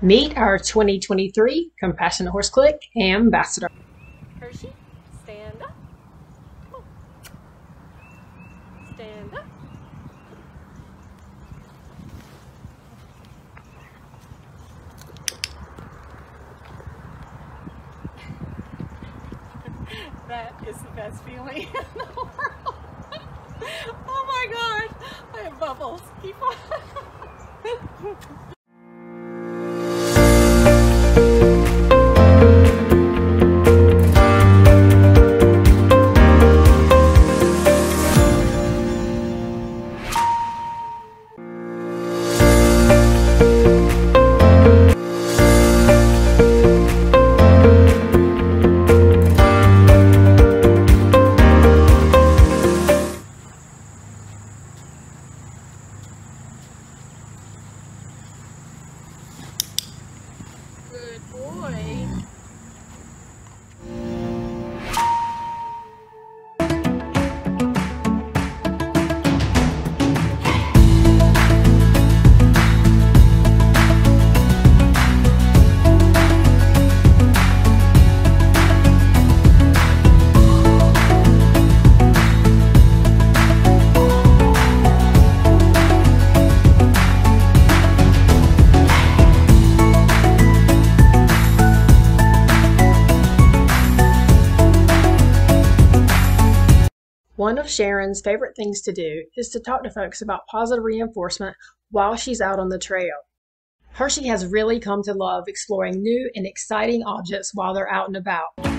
Meet our 2023 Compassionate Horse Click Ambassador. Hershey, stand up. Stand up. that is the best feeling in the world. oh my god, I have bubbles. Keep on. Good boy. One of Sharon's favorite things to do is to talk to folks about positive reinforcement while she's out on the trail. Hershey has really come to love exploring new and exciting objects while they're out and about.